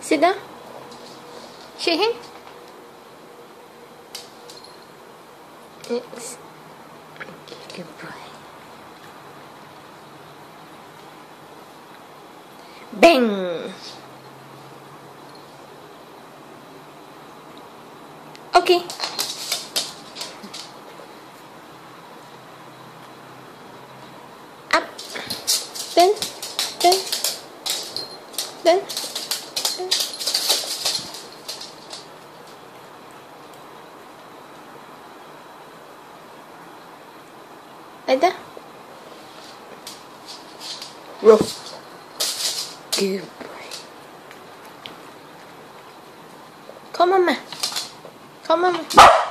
Sit down. Shake hand. Yes. Good boy. Bang! Okay. Up. Then. Then. Then. Like that. Good boy. Come on, ma. Come on, ma.